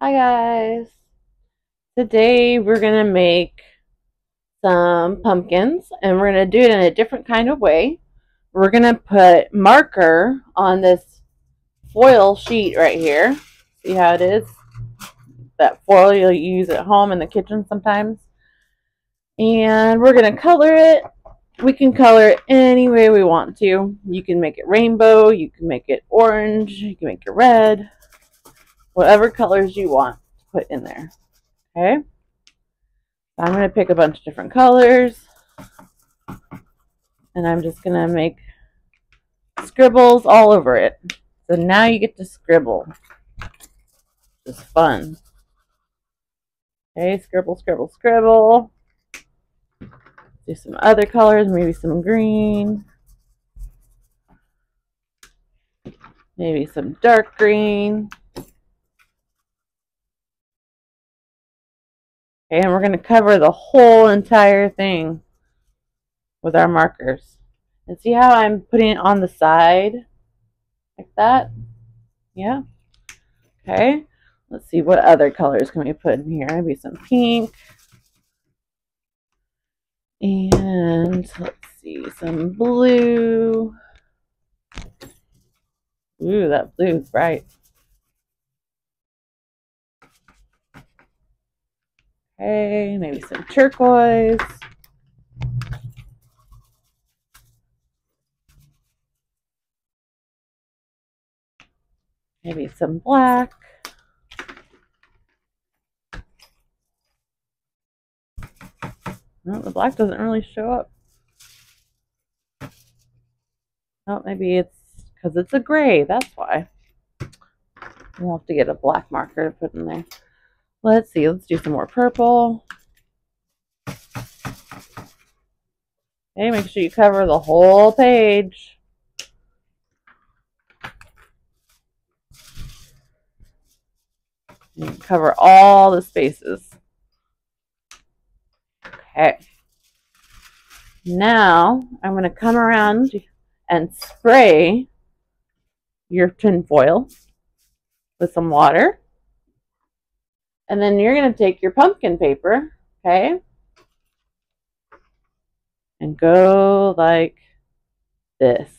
Hi guys. Today we're going to make some pumpkins and we're going to do it in a different kind of way. We're going to put marker on this foil sheet right here. See how it is? That foil you'll use at home in the kitchen sometimes. And we're going to color it. We can color it any way we want to. You can make it rainbow, you can make it orange, you can make it red whatever colors you want to put in there. Okay? I'm going to pick a bunch of different colors. And I'm just going to make scribbles all over it. So now you get to scribble. It's fun. Okay, scribble, scribble, scribble. Do some other colors, maybe some green. Maybe some dark green. And we're going to cover the whole entire thing with our markers. And see how I'm putting it on the side? Like that? Yeah? Okay. Let's see, what other colors can we put in here? Maybe some pink. And let's see, some blue. Ooh, that blue is bright. Okay, maybe some turquoise. Maybe some black. No, the black doesn't really show up. Oh, maybe it's because it's a gray. That's why. We'll have to get a black marker to put in there. Let's see, let's do some more purple. Okay, make sure you cover the whole page. Cover all the spaces. Okay. Now, I'm going to come around and spray your tin foil with some water. And then you're going to take your pumpkin paper, okay, and go like this.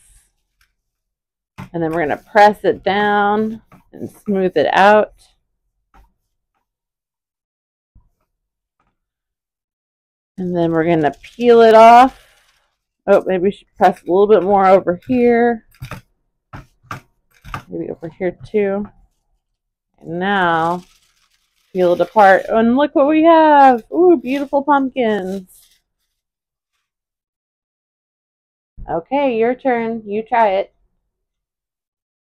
And then we're going to press it down and smooth it out. And then we're going to peel it off. Oh, maybe we should press a little bit more over here. Maybe over here too. And now peel it apart. And look what we have. Ooh, beautiful pumpkins. Okay, your turn. You try it.